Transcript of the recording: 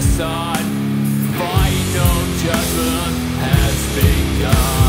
the sun. Final judgment has begun.